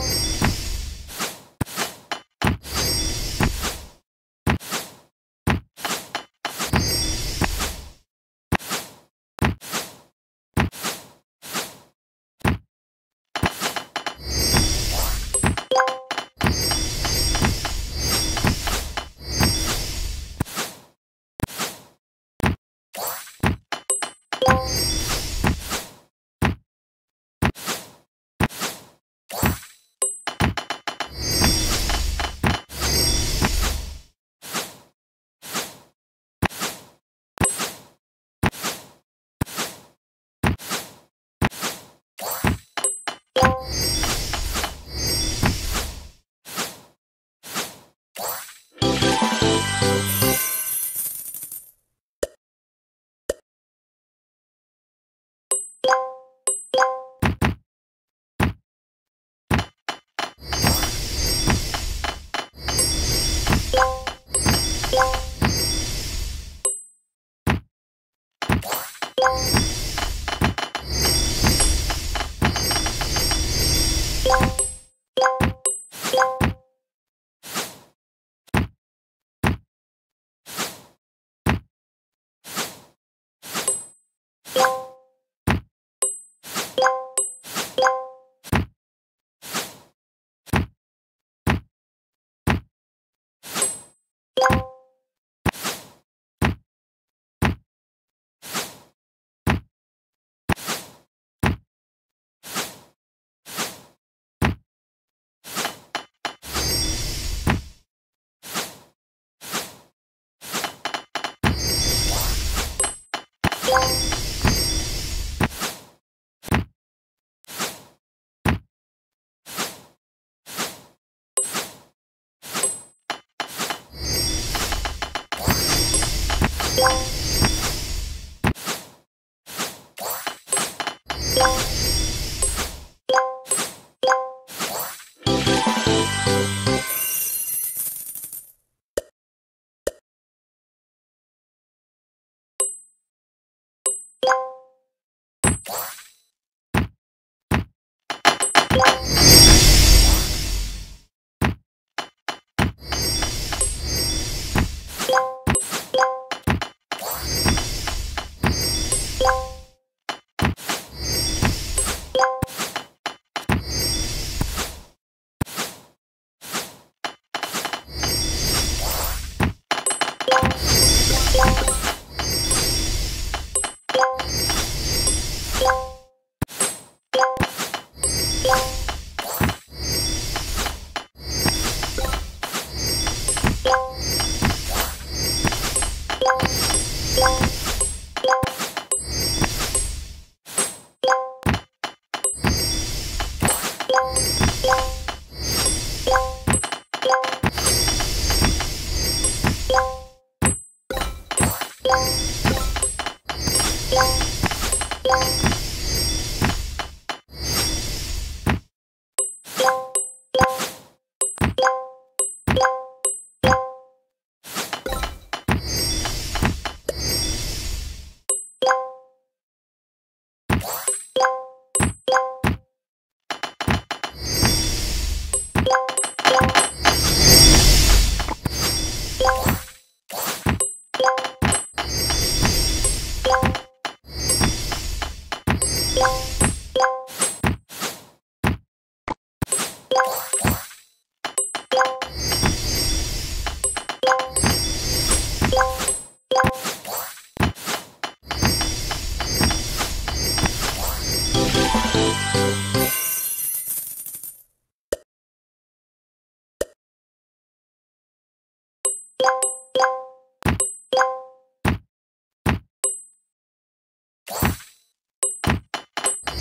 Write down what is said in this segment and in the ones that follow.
you you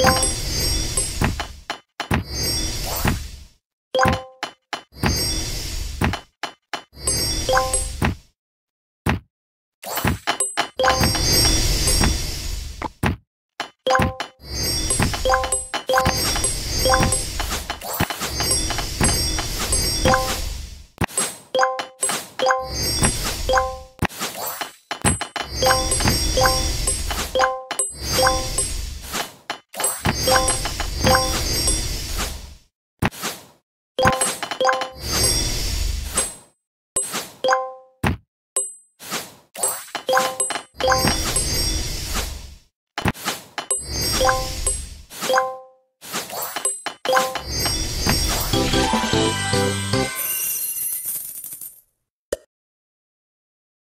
음.